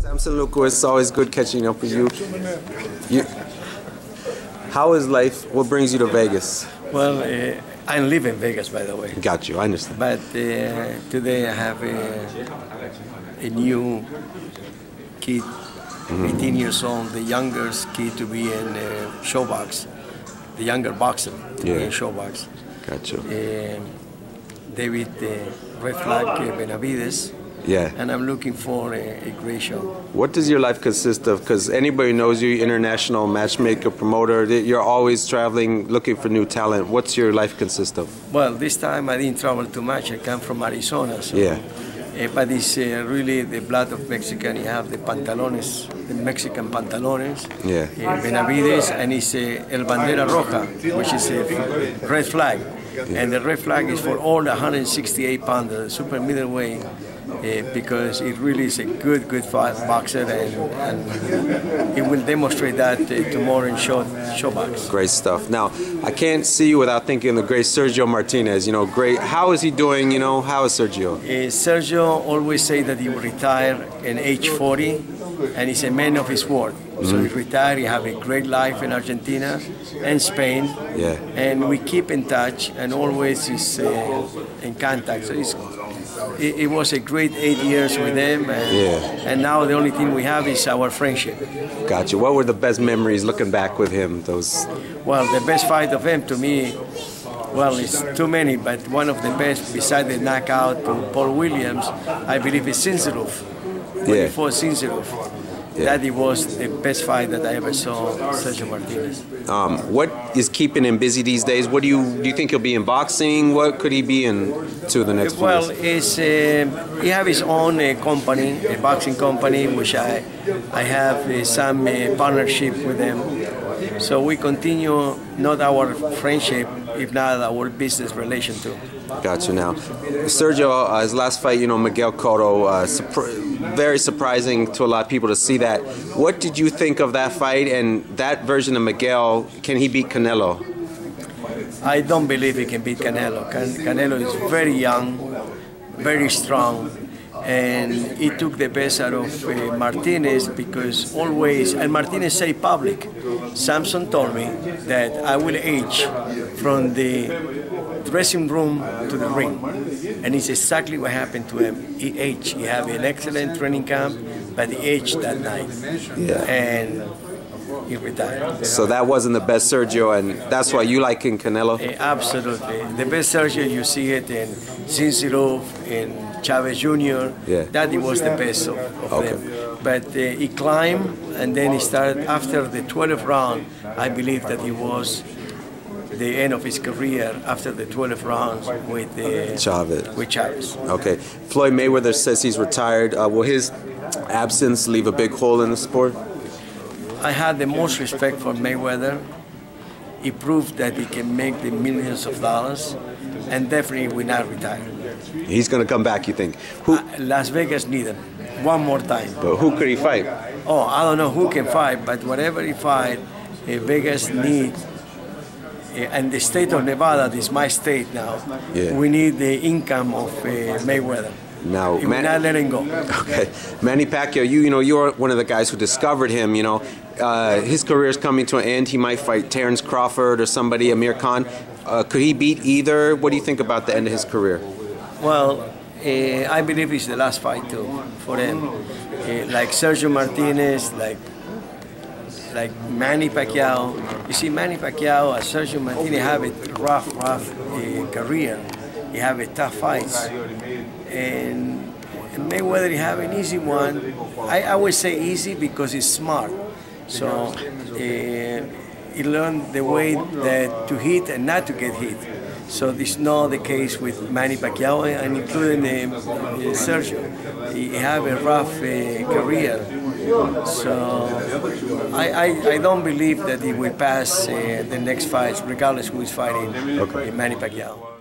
Sampson Luco, it's always good catching up with you. you. How is life? What brings you to Vegas? Well, uh, I live in Vegas, by the way. Got you, I understand. But uh, today I have a, a new kid, 18 years old, the youngest kid to be in uh, ShoBox, the younger boxer to Yeah. be in ShoBox. Got you. Um David uh, Red Flag uh, Benavidez, Yeah. and I'm looking for a, a great show. What does your life consist of? Because anybody knows you, international matchmaker, promoter. You're always traveling, looking for new talent. What's your life consist of? Well, this time I didn't travel too much. I come from Arizona, so Yeah. Uh, but it's uh, really the blood of Mexican. You have the pantalones, the Mexican pantalones, Yeah. uh, Benavidez, and it's uh, El Bandera Roja, which is a red flag. And the red flag is for all the 168 pounders, super middleweight, uh, because it really is a good, good fight boxer, and, and it will demonstrate that uh, tomorrow in show, ShoBox. Great stuff. Now, I can't see you without thinking of the great Sergio Martinez. You know, great. How is he doing? You know, how is Sergio? Uh, Sergio always say that he will retire in age 40, and he's a man of his word. So he retired. He have a great life in Argentina and Spain, Yeah. and we keep in touch and always is uh, in contact. So it's, it, it was a great eight years with them, and, Yeah. and now the only thing we have is our friendship. Got you. What were the best memories looking back with him? Those. Well, the best fight of him to me, well, it's too many, but one of the best, besides the knockout to Paul Williams, I believe is Dzinziruk. Yeah. he fought Dzinziruk. Yeah. That it was the best fight that I ever saw Sergio Martinez. Um, what is keeping him busy these days? What do you do? You think he'll be in boxing? What could he be in to the next? Well, it's, uh, he have his own uh, company, a boxing company, which I, I have uh, some uh, partnership with them. So we continue not our friendship, if not our business relation too. Got you now. Sergio, uh, his last fight, you know, Miguel Cotto, uh, very surprising to a lot of people to see that. What did you think of that fight and that version of Miguel? Can he beat Canelo? I don't believe he can beat Canelo. Can- Canelo is very young, very strong, and he took the best out of uh, Martinez because always, and Martinez say public, Sampson told me that I will age from the dressing room to the ring. And it's exactly what happened to him. He aged. He had an excellent training camp, but he aged that night. Yeah. And he retired. So that wasn't the best Sergio, and that's why you like in Canelo. Eh, Absolutely. The best Sergio, you see it in Dzinziruk, in Chavez Jr. Yeah. That was the best of, of Okay. them. But uh, he climbed, and then he started, after the 12th round, I believe that he was the end of his career after the 12 rounds with, uh, Chavez. with Chavez. Okay. Floyd Mayweather says he's retired. Uh, will his absence leave a big hole in the sport? I had the most respect for Mayweather. He proved that he can make the millions of dollars, and definitely will not retire. He's going to come back, you think? Who? Uh, Las Vegas need him one more time. But who could he fight? Oh, I don't know who can fight, but whatever he fight, uh, Vegas need, uh, and the state of Nevada, this is my state now, Yeah. we need the income of uh, Mayweather. Now, Man- not letting go. Okay, Manny Pacquiao, you you know you're one of the guys who discovered him. You know, uh, his career is coming to an end. He might fight Terrence Crawford or somebody, Amir Khan. Uh, could he beat either? What do you think about the end of his career? Well, uh, I believe it's the last fight too for him. Uh, like Sergio Martinez, like like Manny Pacquiao. You see, Manny Pacquiao and Sergio Martinez have a rough, rough uh, career. He have a tough fights, and Mayweather he have an easy one. I, I would say easy because he's smart. So uh, he learned the way that to hit and not to get hit. So this is not the case with Manny Pacquiao and including uh, Sergio. He have a rough uh, career. So I, I, I don't believe that he will pass uh, the next fights, regardless who is fighting uh, Manny Pacquiao.